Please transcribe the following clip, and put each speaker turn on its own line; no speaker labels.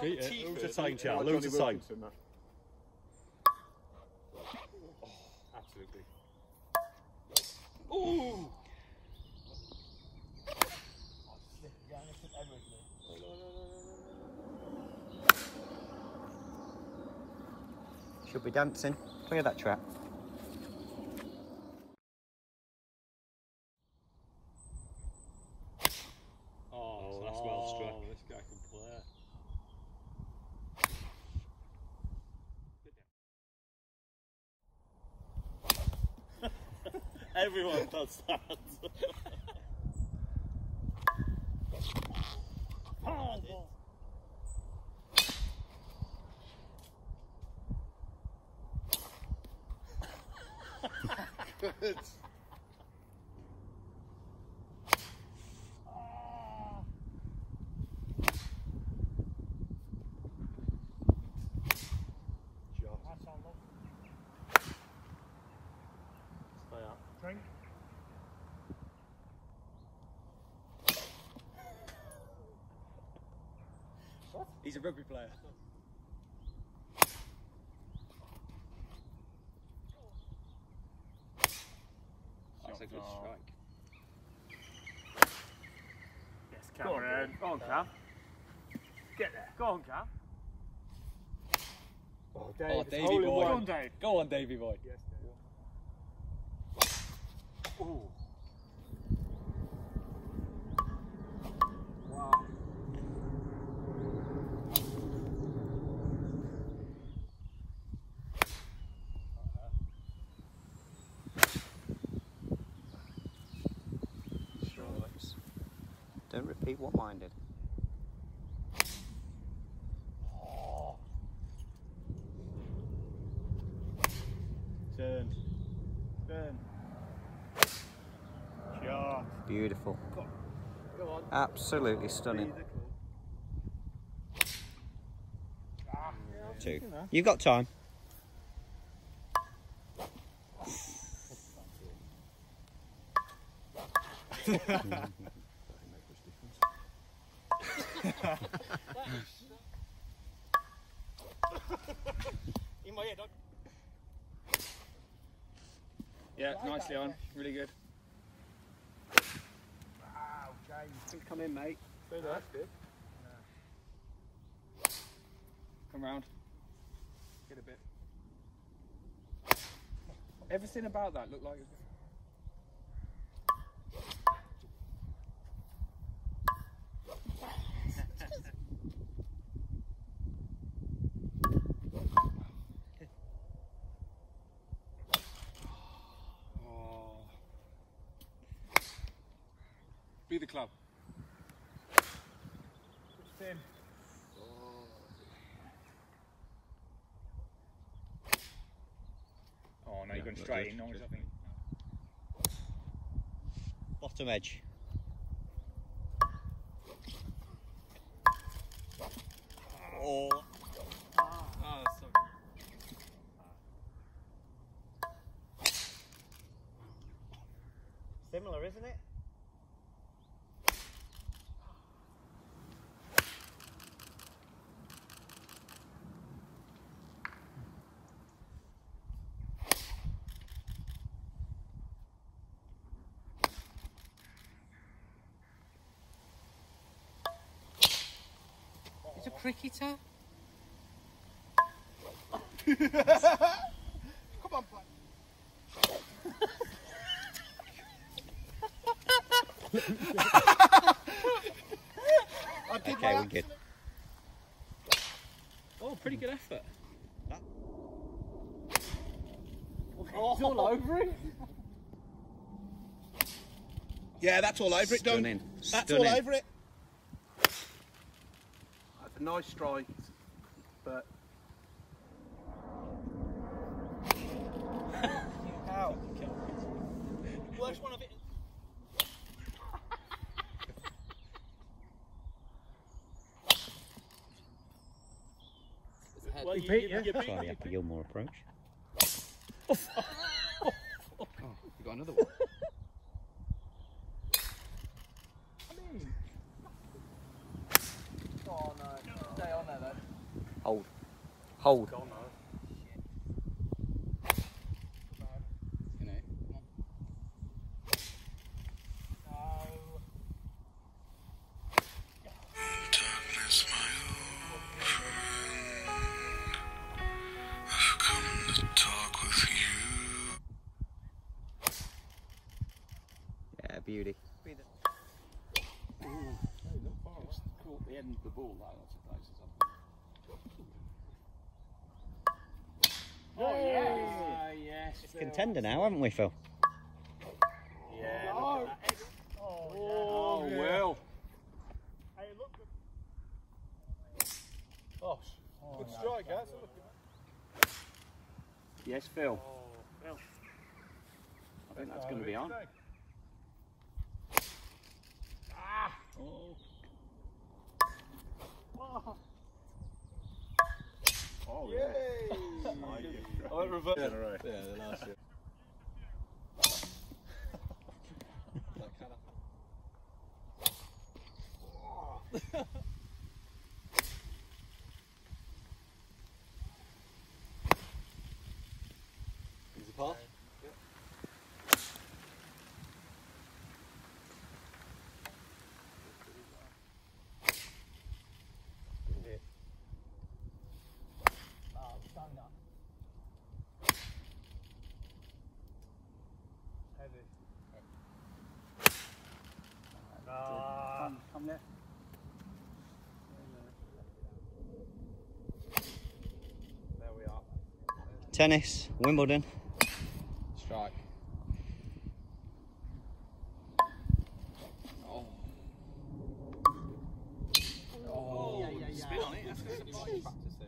Beat it. Who's the same, Chow?
Like
Who's the
Johnny
same?
Oh,
absolutely.
Ooh!
Should be dancing. Clear that trap.
Everyone does that.
Good.
Stay up.
Drink.
He's a rugby player. That's a good strike.
Yes, Cameron. Go on, Cam. Get there. Go on, Cam.
Oh, Dave,
Oh, Davey
hole in
boy.
Go on, Dave.
Go on, Davy boy.
Yes, Dave.
Don't repeat what mine did. Beautiful. Absolutely stunning.
Be the club.
Two. You've got time.
In my head,
Yeah, nicely on. Really good. Come in, mate.
Stay there. Good.
Come round. Get a bit. Everything about that looked like. Be the club.
Tim.
Oh no, you're going straight in. No one's having.
Bottom edge. Oh.
Oh, sorry.
Similar, isn't it?
Cricketer.
Come on, Pat. I did
Okay,
my
we're good.
Oh, pretty good effort. Oh.
It's all over it.
Yeah, that's all over it, don't
Stunning.
That's
Stunning.
all over it. That's a nice strike, but. Ow. Worst one of it.
Well, you beat you.
Try the Happy Gilmore approach.
You got another one.
Hold.
Gone now.
You know, come on.
Darkness, my old friend. I've come to talk with you.
Yeah, beauty.
Ooh, not far. Just caught the end of the ball. That, that's a place or something.
Oh, yes. yes.
It's contender now, haven't we, Phil?
Yeah, look at that head. Oh,
Oh,
yeah.
Will.
Hey, look.
Oh, good strike, guys. Look
Yes, Phil.
Oh, Phil.
I think that's going to be on.
Ah.
Oh.
Oh, Yeah.
I went reverse. Yeah, the last year. Easy pass.
Oh, stand up. Heavy. Ah.
Come, come there.
There we are.
Tennis, Wimbledon.
Strike. Oh. Oh,
yeah, yeah, yeah.
spin on it. That's